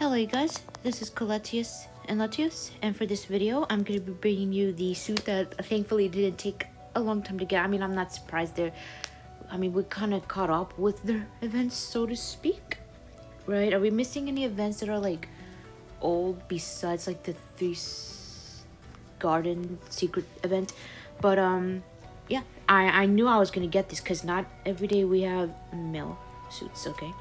Hello you guys, this is CoolLatias and Latios, and for this video, I'm going to be bringing you the suit that thankfully didn't take a long time to get. I mean, I'm not surprised there. I mean, we kind of caught up with the events, so to speak. Right? Are we missing any events that are like old besides like the three garden secret event? But um, yeah, I I knew I was gonna get this because not every day we have male suits. Okay.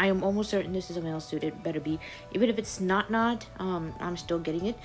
I am almost certain this is a male suit. It better be. Even if it's not not, um, I'm still getting it.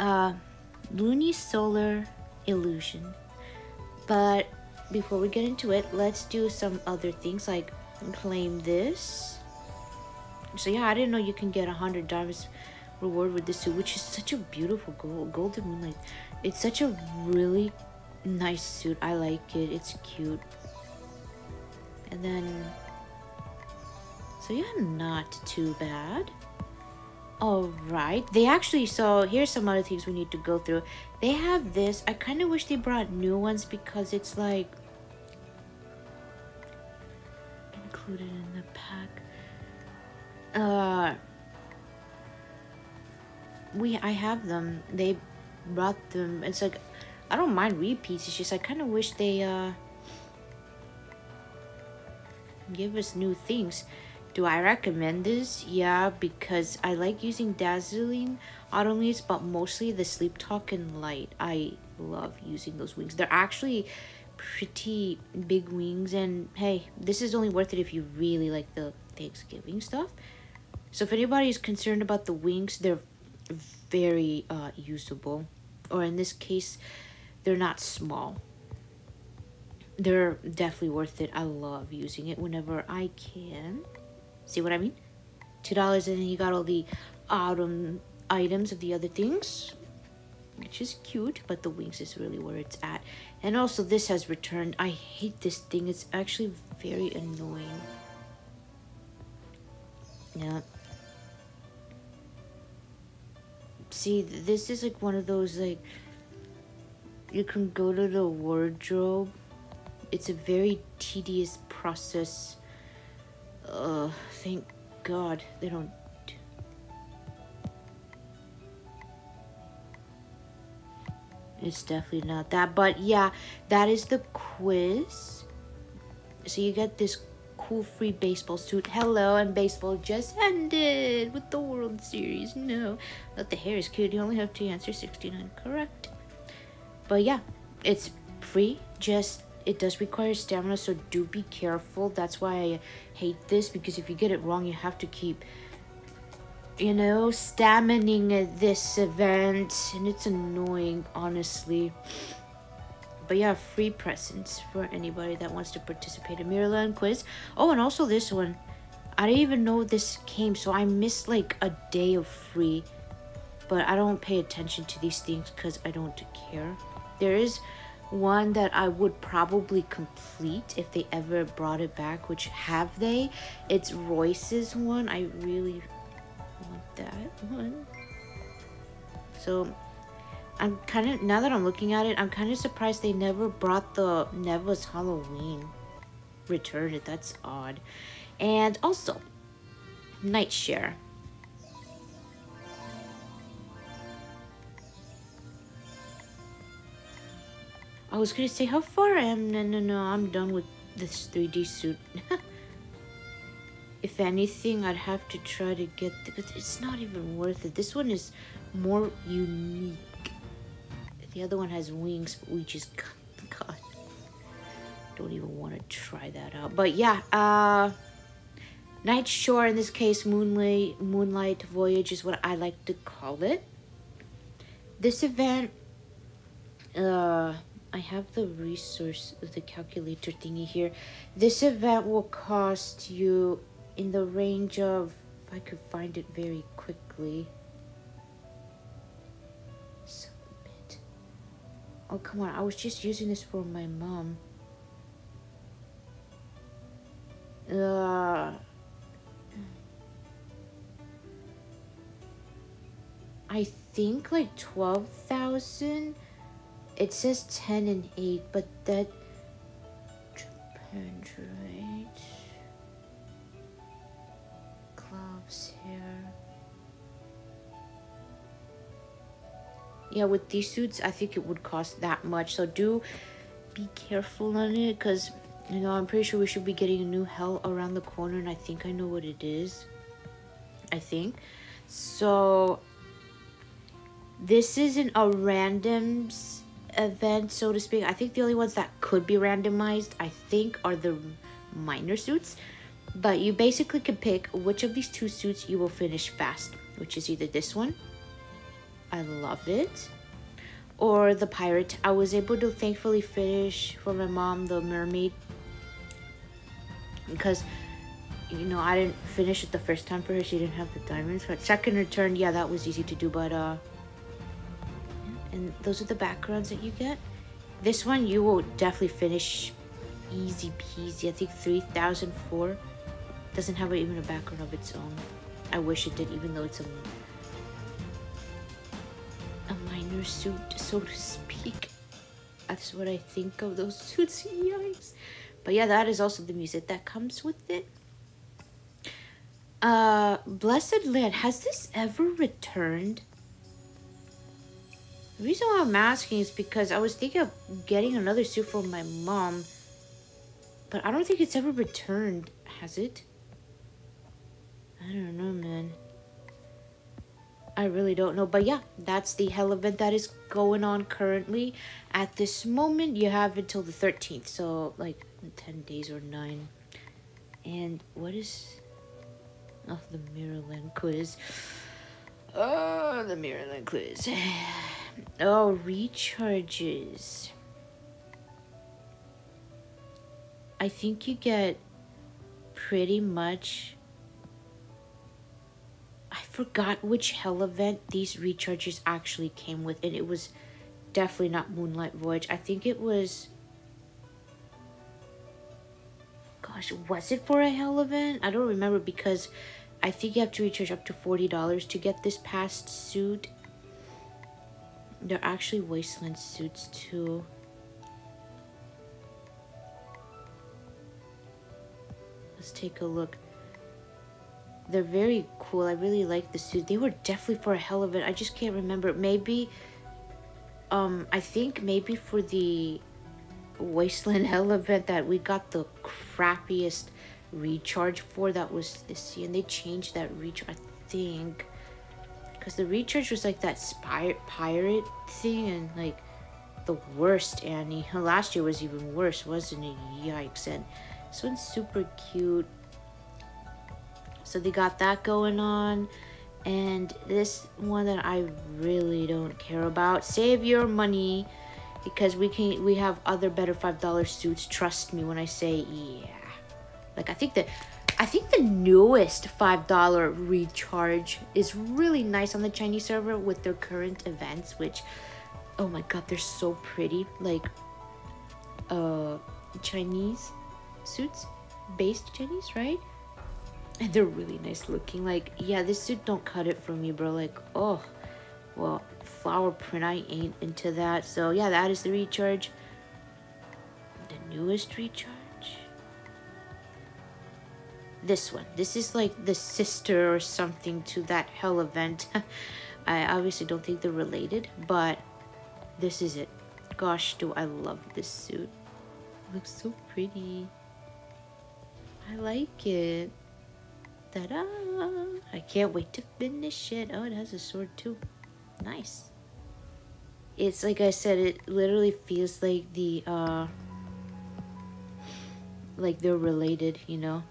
Uh, Lunisolar Illusion. But before we get into it, let's do some other things like claim this. So yeah, I didn't know you can get a hundred diamonds reward with this suit, which is such a beautiful gold, golden moonlight. It's such a really nice suit. I like it. It's cute. And then so you're not too bad. Alright, they actually, so here's some other things we need to go through. They have this, I kind of wish they brought new ones because it's like included in the pack. Uh, we, I have them, they brought them, it's like, I don't mind repeats, it's just I kind of wish they, uh, give us new things. Do I recommend this? Yeah, because I like using dazzling autumn leaves, but mostly the sleep talk and light. I love using those wings. They're actually pretty big wings, and hey, this is only worth it if you really like the Thanksgiving stuff. So if anybody is concerned about the wings, they're very uh, usable, or in this case, they're not small. They're definitely worth it. I love using it whenever I can. See what I mean? Two dollars, and then you got all the autumn items of the other things, which is cute. But the wings is really where it's at. And also, this has returned. I hate this thing. It's actually very annoying. Yeah. See, this is like one of those like you can go to the wardrobe. It's a very tedious process uh, thank God they don't. It's definitely not that, but yeah, that is the quiz. So you get this cool free baseball suit. Hello, and baseball just ended with the World Series. No, but the hair is cute. You only have to answer 69 correct. But yeah, it's free. Just it does require stamina so do be careful. That's why i hate this because if you get it wrong you have to keep you know stamining this event and it's annoying honestly. But yeah free presents for anybody that wants to participate in Miraland quiz. Oh and also this one. I didn't even know this came so i missed like a day of free. But i don't pay attention to these things because i don't care. There is one that I would probably complete if they ever brought it back, which have they? It's Royce's one. I really want that one. So I'm kind of, now that I'm looking at it, I'm kind of surprised they never brought the Neva's Halloween returned it. That's odd. And also, Night I was gonna say how far I am. No, no, no. I'm done with this 3D suit. if anything, I'd have to try to get, the, but it's not even worth it. This one is more unique. The other one has wings, but we just God, don't even want to try that out. But yeah, uh, Night Shore in this case, Moonlight Moonlight Voyage is what I like to call it. This event, uh I have the resource of the calculator thingy here. This event will cost you in the range of, if I could find it very quickly. Submit. Oh, come on. I was just using this for my mom. Uh, I think like 12,000 it says 10 and 8, but that depends, right? Gloves, crosshair. Yeah, with these suits, I think it would cost that much. So do be careful on it because, you know, I'm pretty sure we should be getting a new hell around the corner and I think I know what it is. I think. So this isn't a randoms event, so to speak. I think the only ones that could be randomized, I think, are the minor suits. But you basically can pick which of these two suits you will finish fast, which is either this one. I love it. Or the pirate. I was able to thankfully finish for my mom the mermaid. Because, you know, I didn't finish it the first time for her. She didn't have the diamonds. But second return, yeah, that was easy to do. But, uh, and those are the backgrounds that you get. This one you will definitely finish easy peasy. I think 3004 doesn't have even a background of its own. I wish it did, even though it's a a minor suit, so to speak. That's what I think of those suits. Yikes! But yeah, that is also the music that comes with it. Uh, Blessed Land, has this ever returned? The reason why I'm asking is because I was thinking of getting another suit for my mom. But I don't think it's ever returned, has it? I don't know, man. I really don't know. But yeah, that's the hell event that is going on currently. At this moment, you have until the 13th. So, like, 10 days or 9. And what is... Oh, the Miraland quiz. Oh, the Miraland quiz. Oh, recharges. I think you get pretty much. I forgot which hell event these recharges actually came with, and it was definitely not Moonlight Voyage. I think it was. Gosh, was it for a hell event? I don't remember because I think you have to recharge up to $40 to get this past suit they're actually wasteland suits too. Let's take a look. They're very cool. I really like the suit. They were definitely for a hell of it. I just can't remember. Maybe, um, I think maybe for the Wasteland Hell event that we got the crappiest recharge for that was this year. And they changed that recharge, I think. Because the recharge was like that spy pirate thing and like the worst Annie. Last year was even worse, wasn't it? Yikes. And this one's super cute. So they got that going on. And this one that I really don't care about. Save your money because we can we have other better five dollar suits. Trust me when I say yeah. Like I think that I think the newest $5 recharge is really nice on the Chinese server with their current events, which, oh my god, they're so pretty. Like, uh, Chinese suits, based Chinese, right? And they're really nice looking. Like, yeah, this suit don't cut it for me, bro. Like, oh, well, flower print, I ain't into that. So, yeah, that is the recharge. The newest recharge this one. This is like the sister or something to that hell event. I obviously don't think they're related, but this is it. Gosh, do I love this suit. It looks so pretty. I like it. Ta-da! I can't wait to finish it. Oh, it has a sword too. Nice. It's like I said, it literally feels like the, uh, like they're related, you know?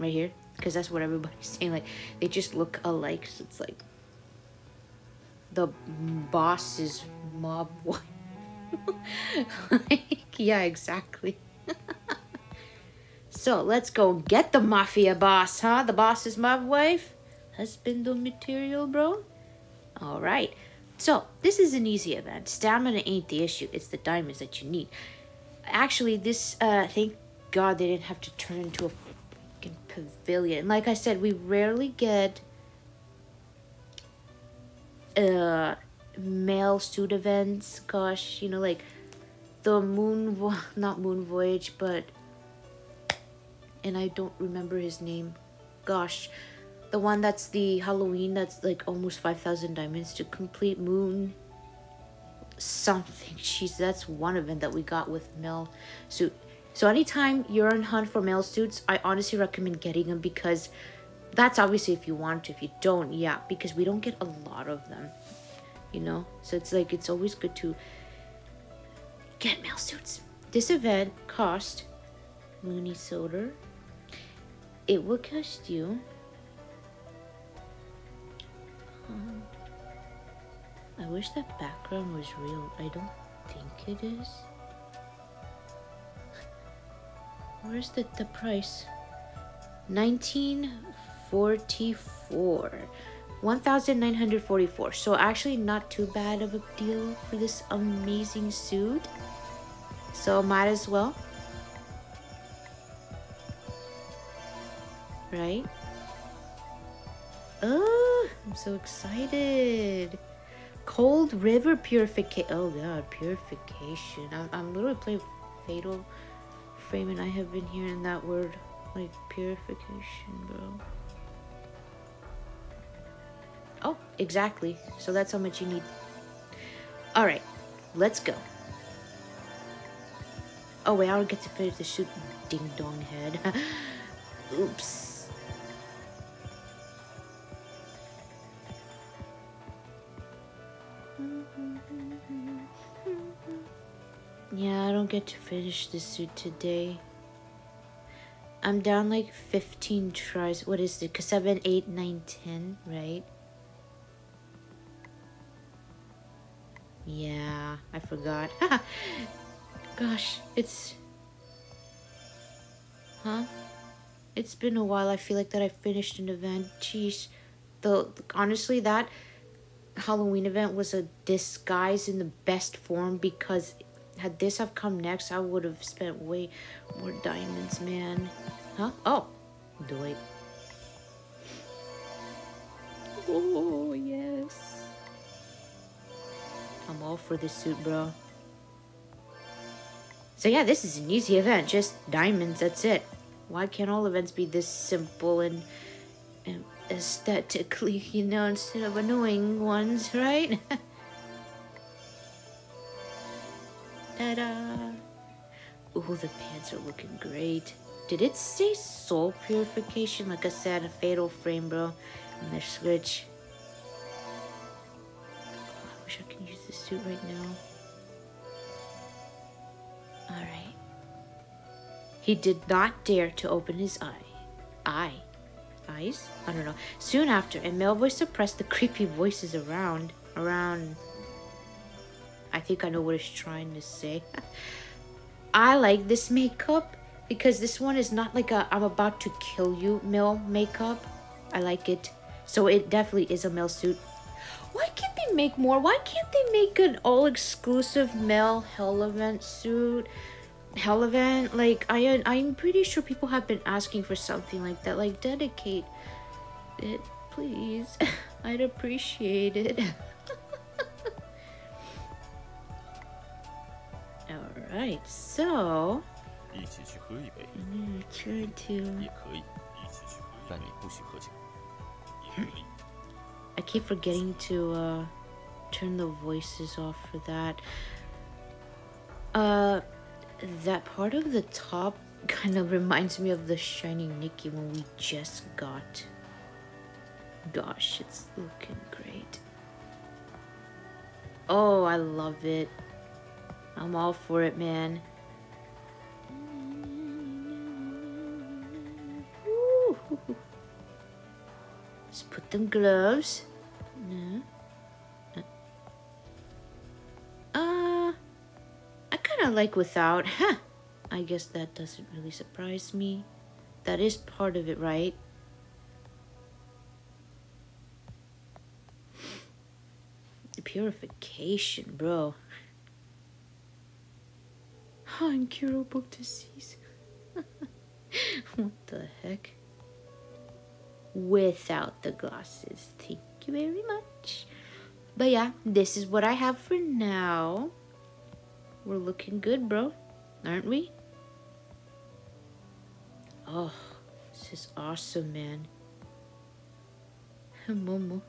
Right here because that's what everybody's saying like they just look alike. So it's like the boss is mob wife. Like, yeah exactly. So let's go get the mafia boss huh? The boss is mob wife? Husband material bro? All right. So this is an easy event. Stamina ain't the issue. It's the diamonds that you need. Actually this uh thank god they didn't have to turn into a pavilion. Like I said, we rarely get uh male suit events. Gosh, you know, like the moon, vo not moon voyage, but and I don't remember his name. Gosh, the one that's the Halloween that's like almost 5,000 diamonds to complete moon something. Jeez, that's one event that we got with Mel suit. So anytime you're on hunt for male suits, I honestly recommend getting them because that's obviously if you want to. If you don't, yeah, because we don't get a lot of them, you know. So it's like it's always good to get male suits. This event cost Lunisolar. It will cost you. Um, I wish that background was real. I don't think it is. Where's the, the price? 1944. 1944. So actually not too bad of a deal for this amazing suit. So might as well. Right? Oh, I'm so excited. Cold River Purification. Oh god, Purification. I'm, I'm literally playing Fatal Frame and I have been hearing that word like purification, bro. Oh, exactly. So that's how much you need. Alright, let's go. Oh wait, I don't get to finish the shoot ding dong head. Oops. Yeah, I don't get to finish this suit today. I'm down like 15 tries. What is it? 7, 8, 9, 10, right? Yeah, I forgot. Gosh, it's... Huh? It's been a while. I feel like that I finished an event. Jeez. Though, honestly, that Halloween event was a disguise in the best form because had this have come next, I would have spent way more diamonds, man. Huh? Oh, do it. Oh, yes. I'm all for this suit, bro. So yeah, this is an easy event. Just diamonds, that's it. Why can't all events be this simple and, and aesthetically, you know, instead of annoying ones, right? Ta-da! Ooh, the pants are looking great. Did it say soul purification? Like I said, a fatal frame, bro. And their switch. Oh, I wish I could use this suit right now. Alright. He did not dare to open his eye. Eye. Eyes? I don't know. Soon after, a male voice suppressed the creepy voices around. Around I think I know what it's trying to say. I like this makeup because this one is not like a I'm about to kill you male makeup. I like it. So it definitely is a male suit. Why can't they make more? Why can't they make an all exclusive male hell event suit? Hell event? Like I I'm pretty sure people have been asking for something like that. Like dedicate it, please. I'd appreciate it. Alright, so. Try to. I keep forgetting to uh, turn the voices off for that. Uh, that part of the top kind of reminds me of the Shining Nikki when we just got. Gosh, it's looking great. Oh, I love it. I'm all for it, man. Let's put them gloves. No. Uh, I kind of like without. Huh. I guess that doesn't really surprise me. That is part of it, right? The purification, bro incurable disease. what the heck? Without the glasses. Thank you very much. But yeah, this is what I have for now. We're looking good, bro. Aren't we? Oh, this is awesome, man. Momo.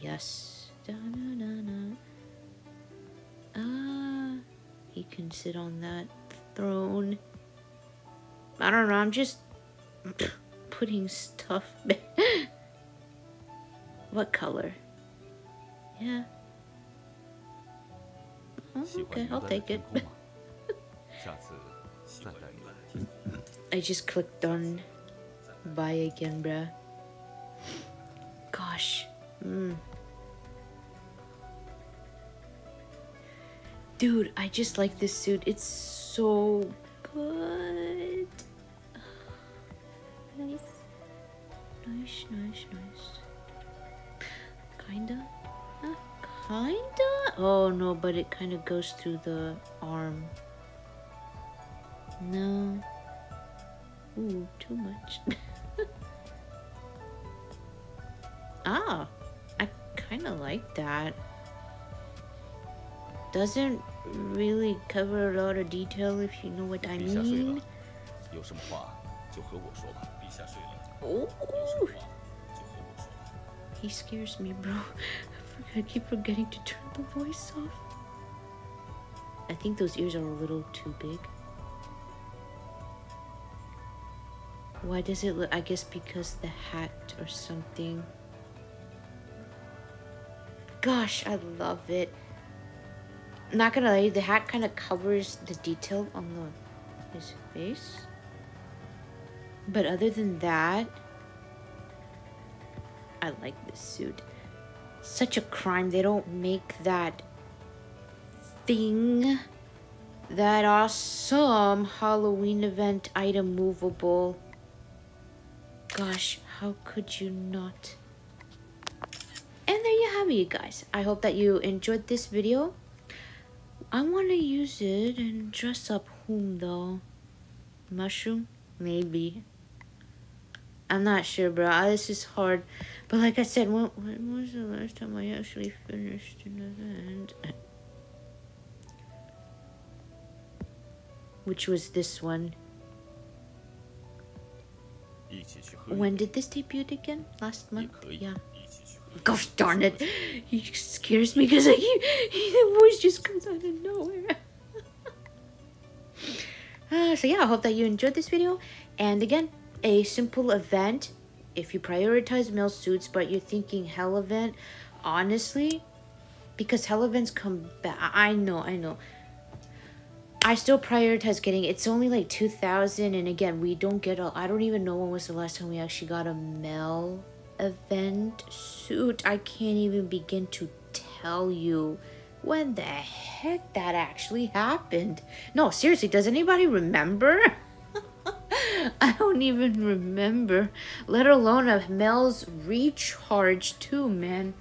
Yes. Da-na-na-na. Ah, he can sit on that throne. I don't know, I'm just putting stuff back. what color? Yeah. Oh, okay, I'll take it. I just clicked on buy again, bruh. Gosh. Hmm. Dude, I just like this suit. It's so good. Nice. Nice, nice, nice. Kinda. Uh, kinda? Oh no, but it kind of goes through the arm. No. Ooh, too much. ah, I kind of like that. Doesn't really cover a lot of detail if you know what I mean. Oh. He scares me, bro. I keep forgetting to turn the voice off. I think those ears are a little too big. Why does it look? I guess because the hat or something. Gosh, I love it. Not gonna lie, the hat kind of covers the detail on the his face. But other than that, I like this suit. Such a crime they don't make that thing, that awesome Halloween event item movable. Gosh, how could you not? And there you have it, you guys. I hope that you enjoyed this video. I want to use it and dress up whom though? Mushroom? Maybe. I'm not sure, bro. This is hard. But like I said, when, when was the last time I actually finished an event? Which was this one. When did this debut again? Last month? Yeah. Gosh darn it. He scares me because he the voice just comes out of nowhere. uh, so yeah, I hope that you enjoyed this video. And again, a simple event. If you prioritize male suits, but you're thinking hell event, honestly, because hell events come back. I know, I know. I still prioritize getting it's only like 2000 and again we don't get a I don't even know when was the last time we actually got a male event suit I can't even begin to tell you when the heck that actually happened. No seriously does anybody remember? I don't even remember let alone a male's recharge too man